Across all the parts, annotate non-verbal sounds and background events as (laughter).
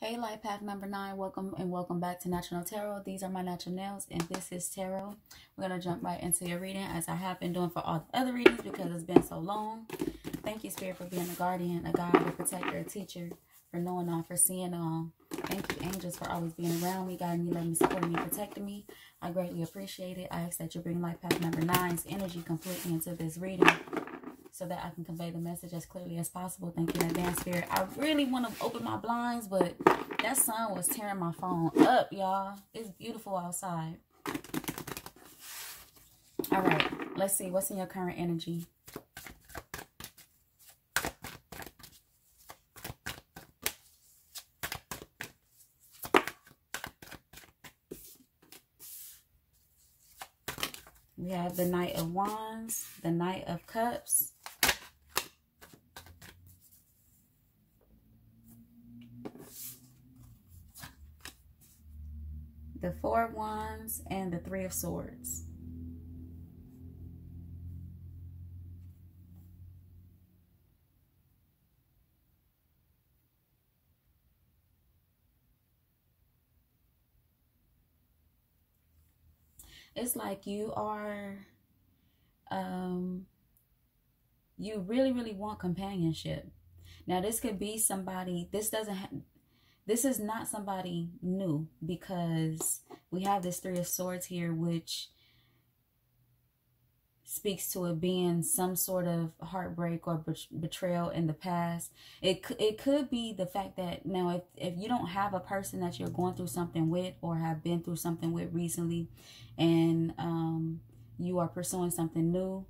Hey, Life Path number nine, welcome and welcome back to Natural Tarot. These are my natural nails, and this is Tarot. We're going to jump right into your reading as I have been doing for all the other readings because it's been so long. Thank you, Spirit, for being a guardian, a guide, a protector, a teacher, for knowing all, for seeing all. Thank you, angels, for always being around me, guiding me, loving me, supporting me, protecting me. I greatly appreciate it. I ask that you bring Life Path number nine's energy completely into this reading so that I can convey the message as clearly as possible. Thank you in advance, Spirit. I really want to open my blinds, but that sun was tearing my phone up, y'all. It's beautiful outside. All right, let's see. What's in your current energy? We have the Knight of Wands, the Knight of Cups, the Four of Wands, and the Three of Swords. It's like you are, um, you really, really want companionship. Now, this could be somebody, this doesn't this is not somebody new because we have this three of swords here which speaks to it being some sort of heartbreak or betrayal in the past. It it could be the fact that now if if you don't have a person that you're going through something with or have been through something with recently and um you are pursuing something new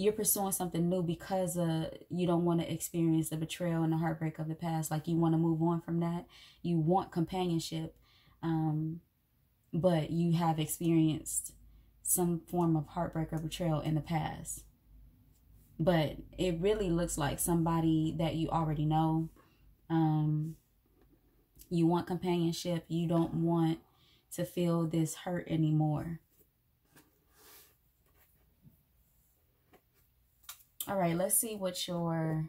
you're pursuing something new because uh, you don't want to experience the betrayal and the heartbreak of the past. Like you want to move on from that. You want companionship, um, but you have experienced some form of heartbreak or betrayal in the past. But it really looks like somebody that you already know. Um, you want companionship. You don't want to feel this hurt anymore. All right, let's see what your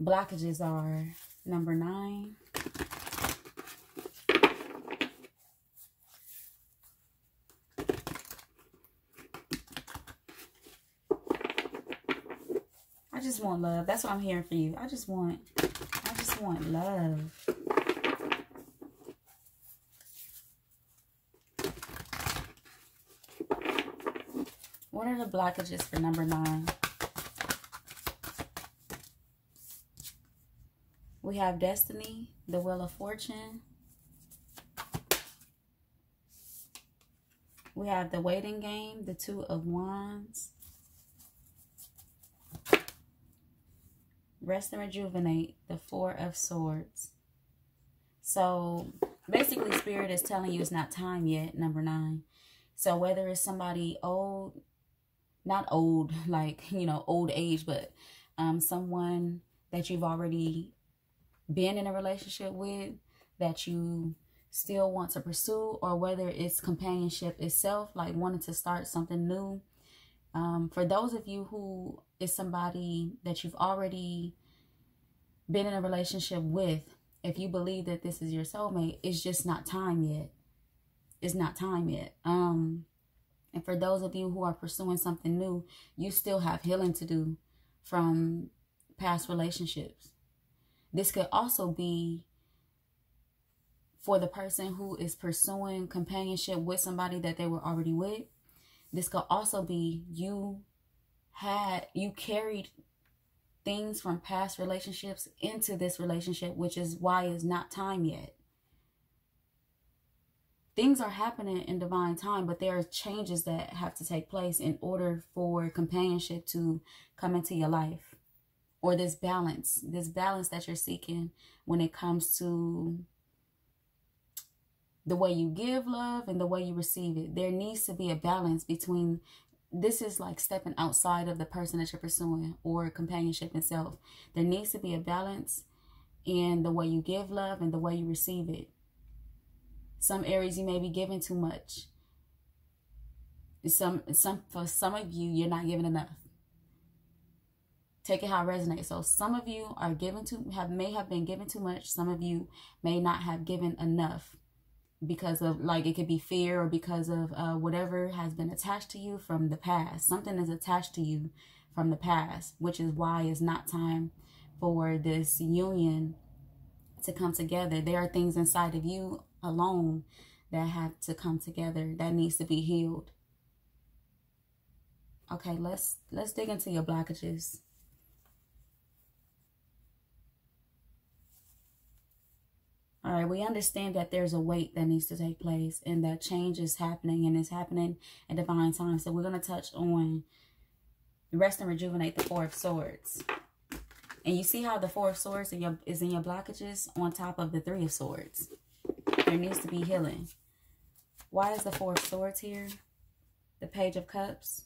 blockages are. Number nine. I just want love. That's what I'm hearing for you. I just want, I just want love. The blockages for number nine? We have Destiny, the Wheel of Fortune. We have the Waiting Game, the Two of Wands. Rest and Rejuvenate, the Four of Swords. So basically, Spirit is telling you it's not time yet, number nine. So whether it's somebody old, not old, (laughs) like, you know, old age, but um, someone that you've already been in a relationship with that you still want to pursue or whether it's companionship itself, like wanting to start something new. Um, for those of you who is somebody that you've already been in a relationship with, if you believe that this is your soulmate, it's just not time yet. It's not time yet. Um, and for those of you who are pursuing something new, you still have healing to do from past relationships. This could also be for the person who is pursuing companionship with somebody that they were already with. This could also be you had, you carried things from past relationships into this relationship, which is why it's not time yet things are happening in divine time, but there are changes that have to take place in order for companionship to come into your life. Or this balance, this balance that you're seeking when it comes to the way you give love and the way you receive it. There needs to be a balance between this is like stepping outside of the person that you're pursuing or companionship itself. There needs to be a balance in the way you give love and the way you receive it. Some areas you may be giving too much. Some, some, for some of you, you're not giving enough. take it how it resonates. So some of you are given to have may have been given too much. Some of you may not have given enough because of like it could be fear or because of uh, whatever has been attached to you from the past. Something is attached to you from the past, which is why it's not time for this union to come together. There are things inside of you alone that have to come together that needs to be healed. Okay, let's let's dig into your blockages. All right, we understand that there's a wait that needs to take place and that change is happening and it's happening at divine time. So we're going to touch on rest and rejuvenate the Four of Swords. And you see how the Four of Swords in your, is in your blockages on top of the Three of Swords. There needs to be healing. Why is the Four of Swords here? The Page of Cups.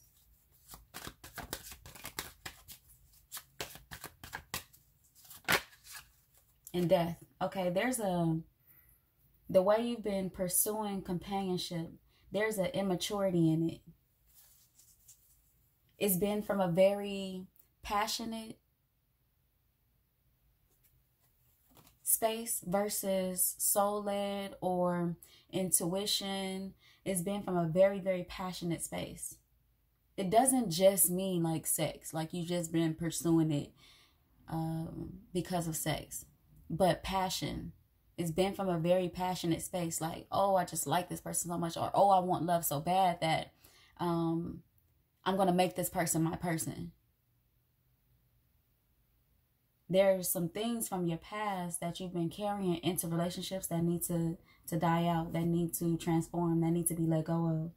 And death. Okay, there's a... The way you've been pursuing companionship, there's an immaturity in it. It's been from a very passionate space versus soul led or intuition. It's been from a very, very passionate space. It doesn't just mean like sex, like you just been pursuing it um, because of sex, but passion. It's been from a very passionate space, like, oh, I just like this person so much, or oh, I want love so bad that um, I'm going to make this person my person there's some things from your past that you've been carrying into relationships that need to to die out that need to transform that need to be let go of.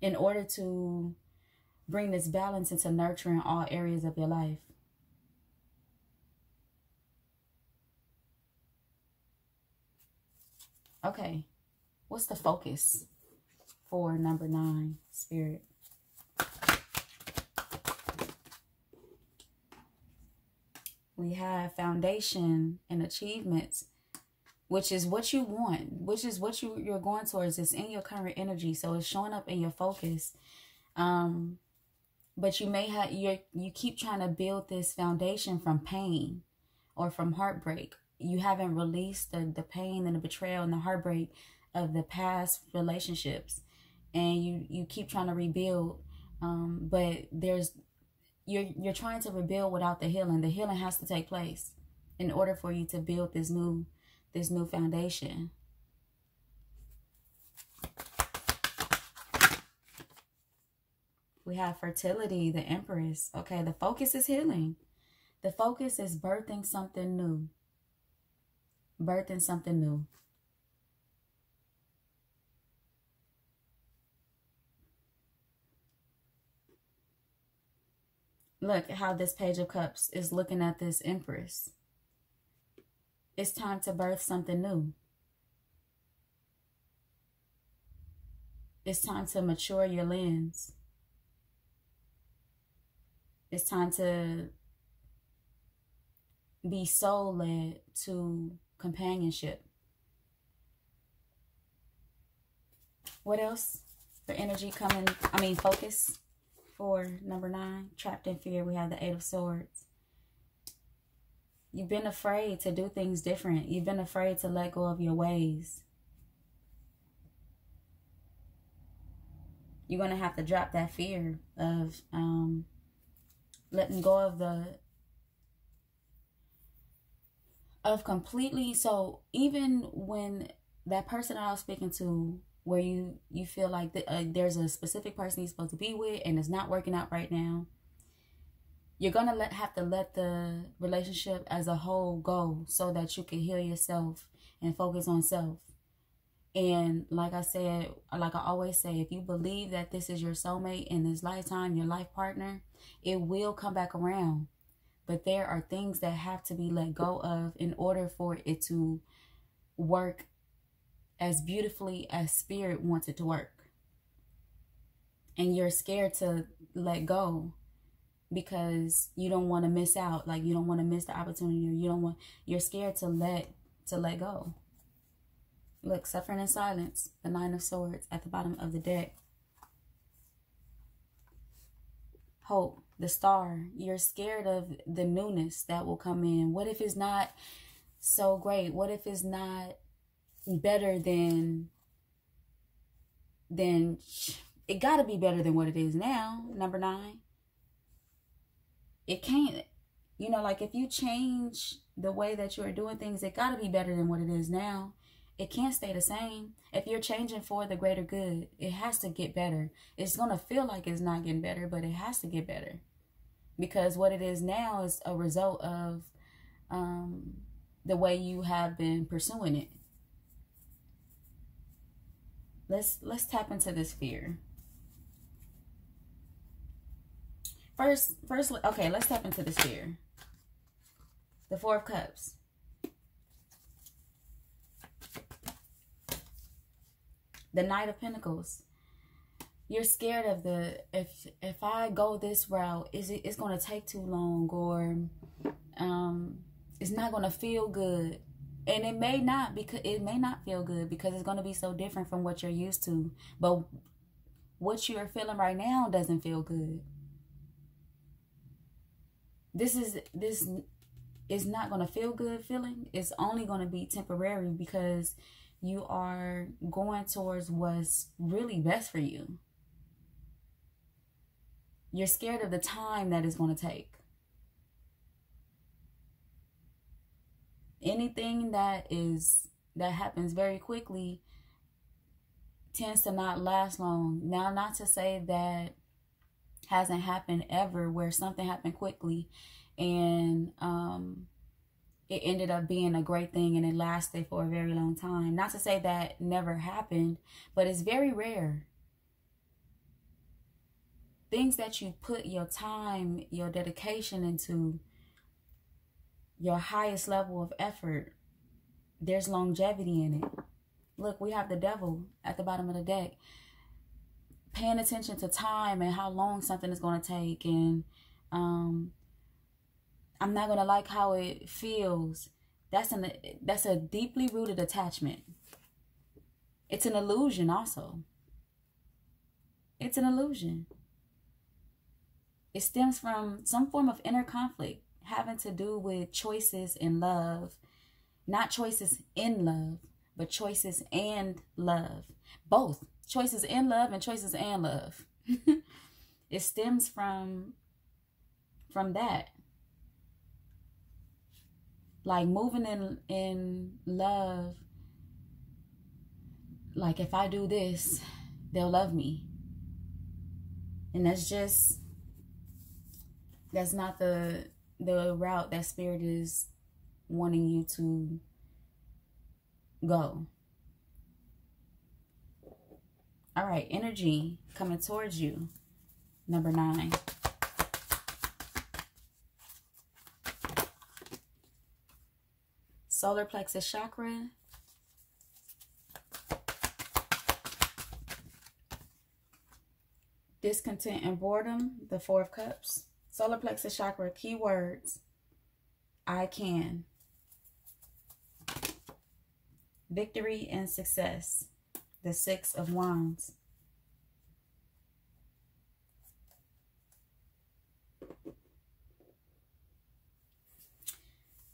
In order to bring this balance into nurturing all areas of your life. Okay what's the focus for number nine spirit we have foundation and achievements which is what you want which is what you you're going towards. It's in your current energy so it's showing up in your focus. Um but you may have you you keep trying to build this foundation from pain or from heartbreak. You haven't released the, the pain and the betrayal and the heartbreak of the past relationships and you you keep trying to rebuild. Um but there's you're you're trying to rebuild without the healing. The healing has to take place in order for you to build this new this new foundation. We have fertility, the empress. Okay, the focus is healing. The focus is birthing something new. Birthing something new. Look how this Page of Cups is looking at this Empress. It's time to birth something new. It's time to mature your lens. It's time to be soul led to companionship. What else for energy coming? I mean, focus for number nine, trapped in fear, we have the Eight of Swords. You've been afraid to do things different. You've been afraid to let go of your ways. You're going to have to drop that fear of um, letting go of the of completely so even when that person I was speaking to where you you feel like the, uh, there's a specific person you're supposed to be with and it's not working out right now you're gonna let have to let the relationship as a whole go so that you can heal yourself and focus on self. And like i said like i always say if you believe that this is your soulmate in this lifetime your life partner it will come back around. But there are things that have to be let go of in order for it to work as beautifully as spirit wants it to work. And you're scared to let go because you don't want to miss out. Like you don't want to miss the opportunity or you don't want you're scared to let to let go. Look, suffering in silence, the nine of swords at the bottom of the deck. hope, the star. You're scared of the newness that will come in. What if it's not so great? What if it's not better than than it got to be better than what it is now. Number 9. It can't you know like if you change the way that you're doing things, it got to be better than what it is now. It can't stay the same. If you're changing for the greater good, it has to get better. It's going to feel like it's not getting better, but it has to get better. Because what it is now is a result of um, the way you have been pursuing it. Let's let's tap into this fear. First, first, okay, let's tap into this fear. The Four of Cups. the Knight of Pentacles. You're scared of the if if I go this route, is it it's gonna take too long or um it's not gonna feel good. And it may not because it may not feel good because it's gonna be so different from what you're used to. But what you're feeling right now doesn't feel good. This is this is not gonna feel good feeling. It's only gonna be temporary because you are going towards what's really best for you. You're scared of the time that it's going to take. Anything that is that happens very quickly tends to not last long. Now, not to say that hasn't happened ever where something happened quickly and um it ended up being a great thing and it lasted for a very long time. Not to say that never happened, but it's very rare. Things that you put your time, your dedication into, your highest level of effort, there's longevity in it. Look, we have the devil at the bottom of the deck. Paying attention to time and how long something is going to take and um, I'm not gonna like how it feels. That's an that's a deeply rooted attachment. It's an illusion also. It's an illusion. It stems from some form of inner conflict having to do with choices in love. Not choices in love, but choices and love. Both. Choices in love and choices and love. (laughs) it stems from from that like moving in in love like if i do this they'll love me and that's just that's not the the route that spirit is wanting you to go all right energy coming towards you number nine solar plexus chakra. Discontent and boredom, the Four of Cups. Solar plexus chakra, keywords. I can. Victory and success, the Six of Wands.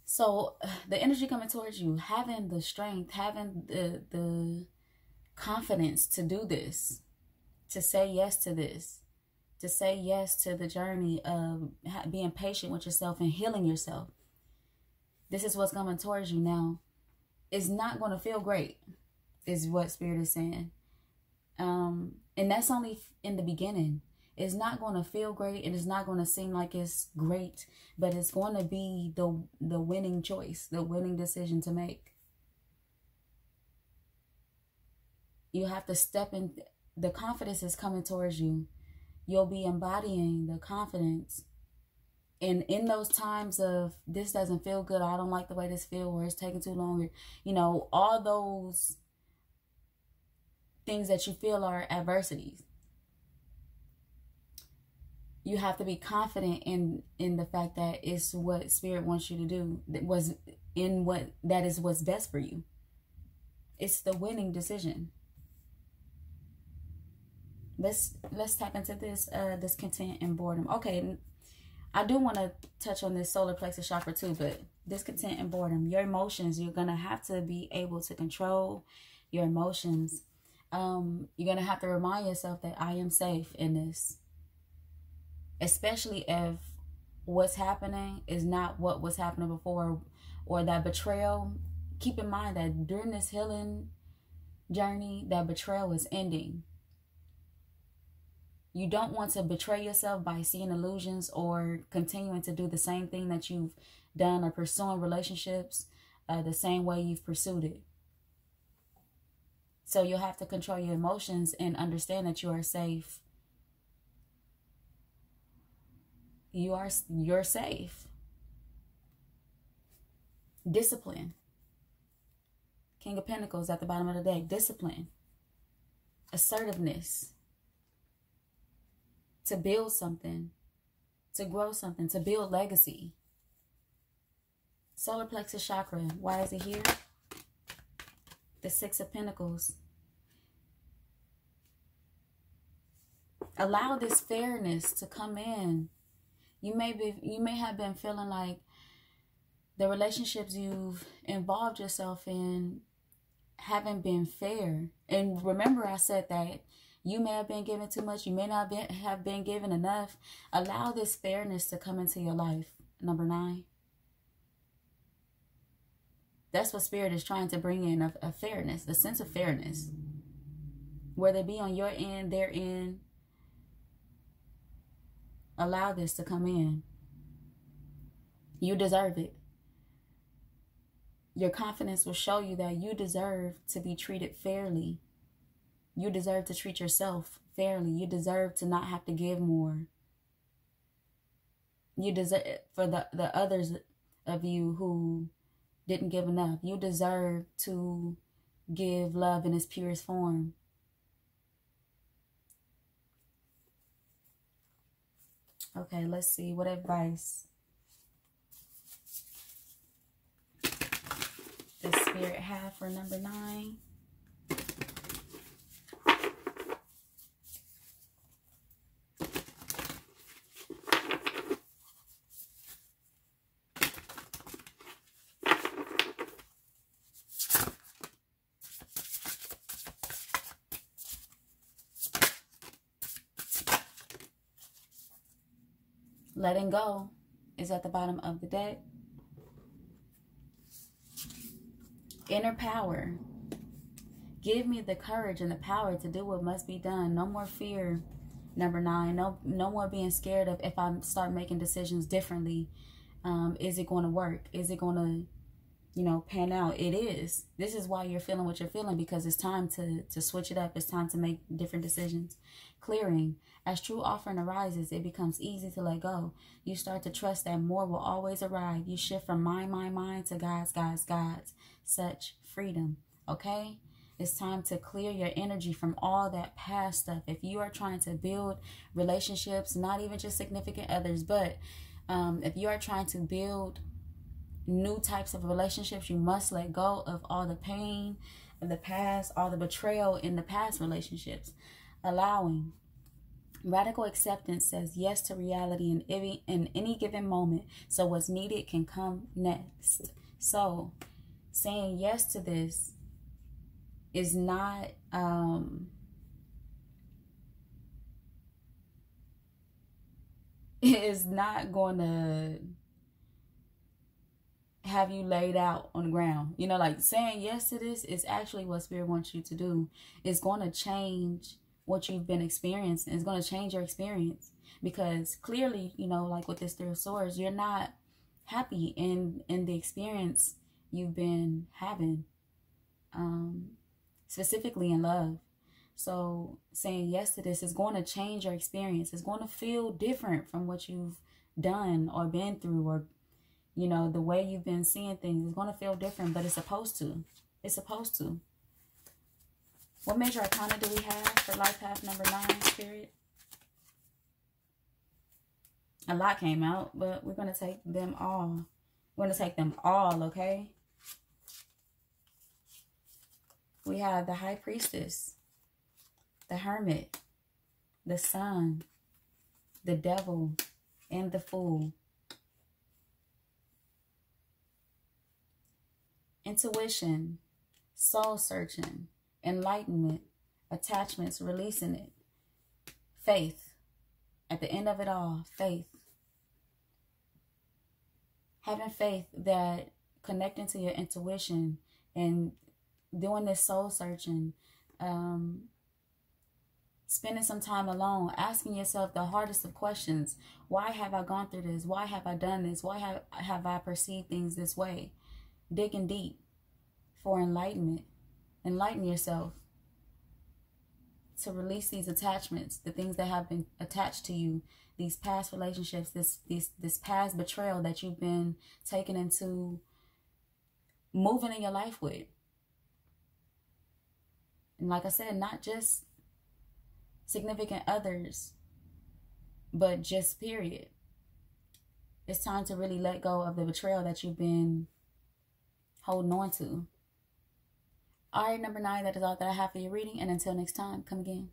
So the energy coming towards you, having the strength, having the the confidence to do this, to say yes to this, to say yes to the journey of being patient with yourself and healing yourself. This is what's coming towards you now. It's not going to feel great, is what Spirit is saying. Um, and that's only in the beginning it's not going to feel great and it's not going to seem like it's great but it's going to be the the winning choice the winning decision to make you have to step in the confidence is coming towards you you'll be embodying the confidence. And in those times of this doesn't feel good i don't like the way this feels or it's taking too long you know all those things that you feel are adversities. You have to be confident in in the fact that it's what spirit wants you to do that was in what that is what's best for you. It's the winning decision let's let's tap into this uh discontent and boredom. Okay, I do want to touch on this solar plexus chakra too, but discontent and boredom, your emotions, you're gonna have to be able to control your emotions. Um, you're gonna have to remind yourself that I am safe in this, especially if what's happening is not what was happening before, or that betrayal. Keep in mind that during this healing journey, that betrayal is ending you don't want to betray yourself by seeing illusions or continuing to do the same thing that you've done or pursuing relationships uh, the same way you've pursued it. So you'll have to control your emotions and understand that you are safe. You are you're safe. Discipline. King of Pentacles at the bottom of the deck. Discipline. Assertiveness to build something, to grow something, to build legacy. Solar plexus chakra, why is it here? The Six of Pentacles. Allow this fairness to come in. You may be you may have been feeling like the relationships you've involved yourself in haven't been fair. And remember I said that you may have been given too much. You may not have been given enough. Allow this fairness to come into your life. Number nine. That's what spirit is trying to bring in a, a fairness, a sense of fairness. Whether it be on your end, their end, allow this to come in. You deserve it. Your confidence will show you that you deserve to be treated fairly you deserve to treat yourself fairly. You deserve to not have to give more. You deserve for the, the others of you who didn't give enough. You deserve to give love in its purest form. Okay, let's see. What advice does Spirit have for number nine? Letting go is at the bottom of the deck. Inner power. Give me the courage and the power to do what must be done. No more fear. Number nine. No, no more being scared of if I start making decisions differently. Um, is it going to work? Is it going to you know, pan out. It is. This is why you're feeling what you're feeling because it's time to to switch it up. It's time to make different decisions. Clearing. As true offering arises, it becomes easy to let go. You start to trust that more will always arrive. You shift from mind, mind, mind to God's, God's, God's. Such freedom. Okay? It's time to clear your energy from all that past stuff. If you are trying to build relationships, not even just significant others, but um, if you are trying to build new types of relationships, you must let go of all the pain of the past, all the betrayal in the past relationships. Allowing. Radical acceptance says yes to reality in any, in any given moment. So what's needed can come next. So saying yes to this is not um (laughs) is not going to have you laid out on the ground. You know, like saying yes to this is actually what Spirit wants you to do. It's going to change what you've been experiencing. It's going to change your experience because clearly, you know, like with this Three of Swords, you're not happy in in the experience you've been having, um, specifically in love. So saying yes to this is going to change your experience. It's going to feel different from what you've done or been through or you know, the way you've been seeing things is going to feel different, but it's supposed to. It's supposed to. What major arcana do we have for life path number nine, Spirit? A lot came out, but we're going to take them all. We're going to take them all, okay? We have the High Priestess, the Hermit, the sun, the devil, and the fool. Intuition, soul searching, enlightenment, attachments, releasing it. Faith. At the end of it all, faith. Having faith that connecting to your intuition and doing this soul searching, um, spending some time alone, asking yourself the hardest of questions. Why have I gone through this? Why have I done this? Why have, have I perceived things this way? Digging deep for enlightenment. Enlighten yourself to release these attachments, the things that have been attached to you, these past relationships, this this this past betrayal that you've been taken into moving in your life with. And like I said, not just significant others, but just period. It's time to really let go of the betrayal that you've been holding on to. All right, number nine, that is all that I have for your reading. And until next time, come again.